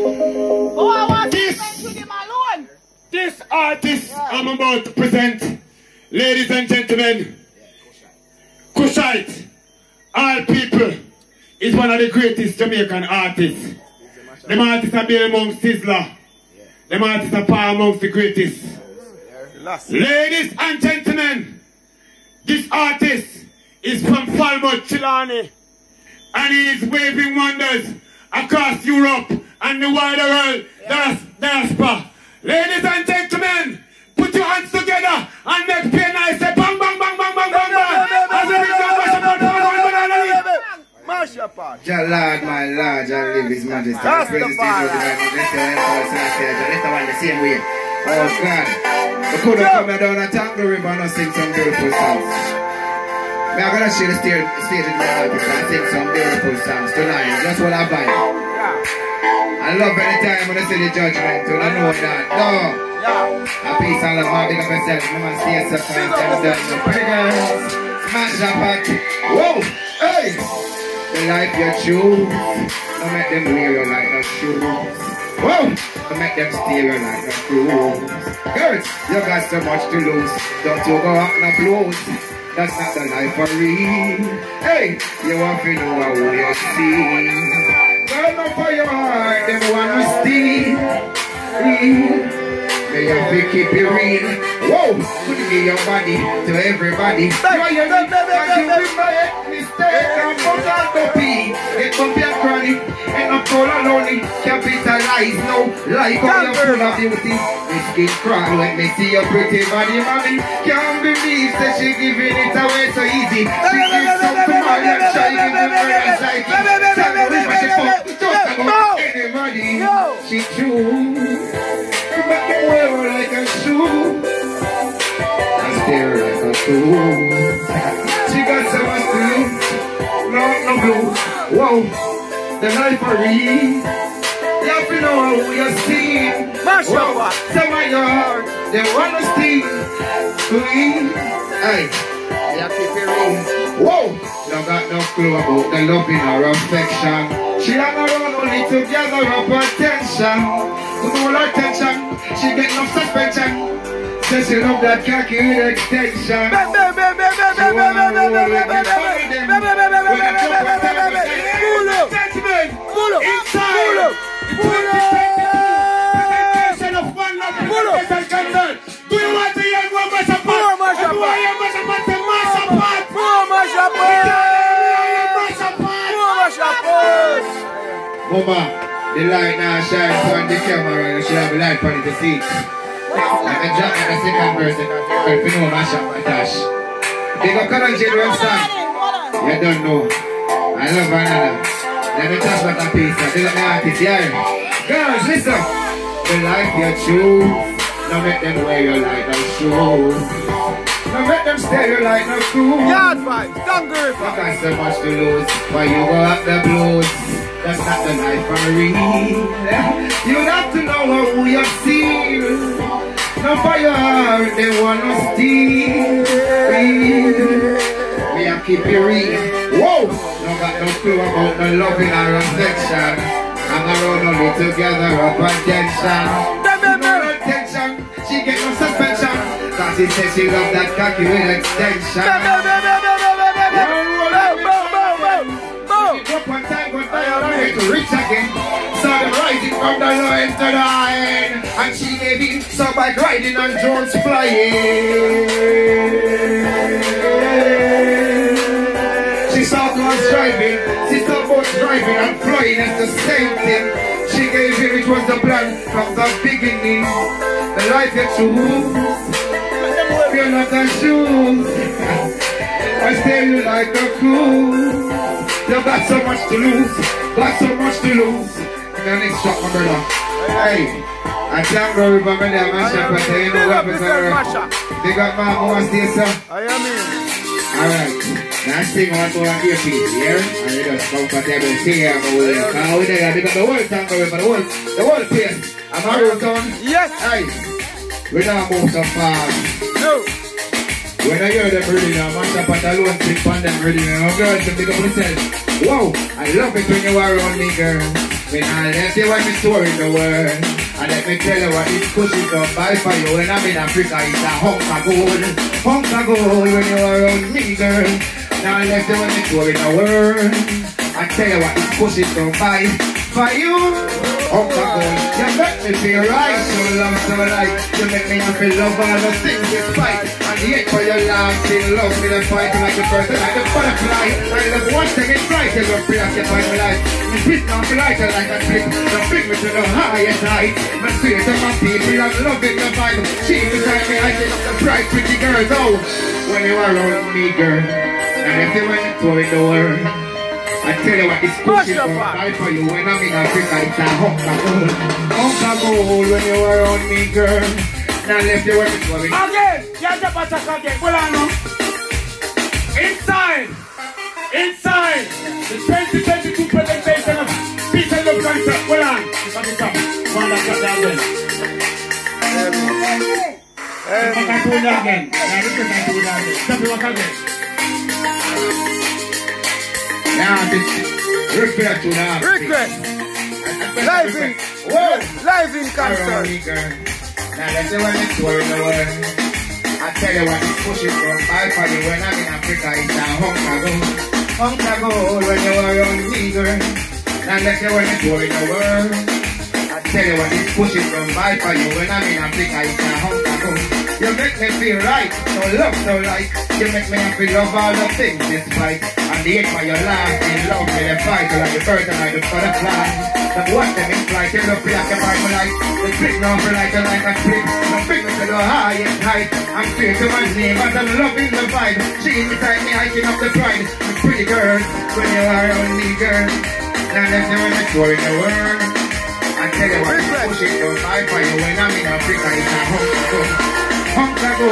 Oh, This- to spend with him alone. This artist I'm about to present, ladies and gentlemen, Kushite, all people, is one of the greatest Jamaican artists. Them artists are being amongst Sizzla. Them artists are far amongst the greatest. Ladies and gentlemen, this artist is from Falmouth, Trelawny, and he is waving wonders across Europe and the wider world. That's diaspora. Ladies and gentlemen, put your hands together and make pain nice. Say bang, bang, bang, bang, bang, bang, bang. Jah Lord, my Lord, Jah live His Majesty. That's Praise the the Lord, fire. divine majesty, and power, celestial, Jah lift the one the same way. Oh God, we could have come down a Tango River and sing some beautiful songs. Me, I'm gonna share the stage, stage with my artist and sing some beautiful songs tonight. Just what I vibe. I love anytime when I see the judgment, and I know that. No. A peace and love, big up yourself. Mama, stay so fine, and done. No prayers. Smash that pot. Whoa, hey. The life you choose. Don't make them wear you like no shoes. Whoa, don't make them steer you like no cruise. Girls, you got so much to lose. Don't you go up no blues. That's not the life for real. Hey, you want to know how you see. Girl, not for your heart, them want to steal. May you keep it real. Whoa, put give your body to everybody. Your and you will make mistake and put on the beat. It won't be a chronic and I'm full. Capitalize no like how you're full of beauty. Me skin crawl when me see your pretty body, mommy. Can't believe that she giving it away so easy. She gives some to my give them brothers like it. Tell me one she fuck, just about anybody. She choose. Whoa, the life I read. You have to know who you see. Mash your Whoa, part. some your heart, they wanna steal. Please. Hey, you. Whoa, don't got no clue about the love in her affection. She hang around only to gather up attention. Her attention, she get no suspension. Says she love that cocky with extension. Gentlemen, Mama, the light now shines on the camera. You should have a light on it to see. Like a drop at the second verse, and if you know mash up my dash. Big up Colin J. website. You don't know. I love banana. Let me touch back a piece. I think my artist, yeah. Girls, listen. The life you choose. Now make them wear you like no shoes. Now make them stare you like no shoes. Yard vibes. Tango I River. got so much to lose, but you go up the blues. That's not the life for real. You have to know what who you see. No heart, they wanna steal. We have keep it real. Whoa! No got no clue about the love in our affection. I'm around only together up attention, she get no suspension. Cause she says she love that cocky with extension. 59 And she gave in some bike riding and drones flying. She saw cars driving, she saw boats driving and flying It's the same thing She gave you, it was the plan from the beginning. The life that you move You're not a shoe. I stay you like a fool. You got so much to lose, got so much to lose. And then it's shot my brother. Hey, I can't go river, man, I'm a shop, but I ain't no weapons on Masha. Big up, man, who sir? I am in. Alright, now sing one more on your feet, here. And you just comfortable, see here, my way. Now we there, up the whole tango river, the whole, the whole place. I'm a road town. Yes. Hey, we now move so far. No. When I hear them reading, I'm on top of the alone, sing on them reading, I'm girls, them big up themselves. Wow, I love it when you are around me, girl. When I left you when me touring the world. And let me tell you what this pussy don't buy for you. When I'm in Africa it's a hunk of gold. Hunk of gold when you are around me girl. Now I left you when me touring the world. I tell you what this pussy don't buy for you Hunk of gold You make me feel right So love so like You make me feel love all the things despite And yet for your still love me the fight Like a person like a butterfly I love one thing it's right You don't preoccupy my life You Me spit on me lighter like a slip You bring me to the highest height My spirit and my people I'm loving the vibe She beside me I get up the bright pretty girls Oh when you are around me girl And if you went to the world I tell you what, this pussy Push up, gon' man. die for you when I'm in Africa. It's a hunk of gold, hunk of gold when you are on me, girl. Now left you when it's going. Again, yeah, jump attack again. Hold on now. Inside, inside the 2022 presentation of Peace and Love Concert. Hold on. Let me come. That got that again. Me that again. Now this is not do that again. Tell me what again. Now this respect to that. Request. Live in. Whoa. Live in concert. Now left you when it's in the world. I tell you what, this pussy gon' buy for you when I'm in Africa. It's a hunk of gold, hunk of gold when you are on girl. Now left you when it's going in the world. I tell you what, this pussy gon' buy for you when I'm in Africa. It's a hunk of gold. You make me feel right, so love, so like. You make me feel love all the things despite. And the hate for your life, in love with the fight, like the bird and like the butterfly. The what them in flight, you look preoccupied my life. The split now for like a like a split. Don't bring me to the highest height. I'm straight to my name, but I'm loving the vibe. She beside me, hiking up the pride. The pretty girl, when you are on me, girl. Now let's know when it's in the world. I tell you what, push it don't fight for you when I'm in Africa. It's a hunk of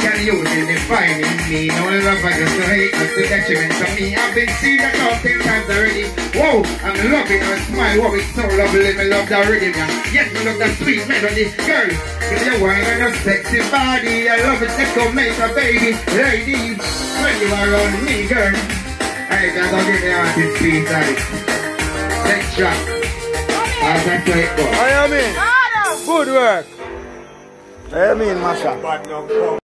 Can you define in me? No love, I just hate, not the detriment to me. I've been seen a thousand times already. Whoa, I'm loving her smile. Whoa, it's so lovely. Me love the rhythm, yeah. Yes, me love the sweet melody. Girl, give me a wine and your sexy body. I love it. Let's go make a baby. Lady, when you are on me, girl. Hey, can go give me a artist piece, right? Next shot. As I play it, go. I am in. Good work. I am in, Masha. Bad enough.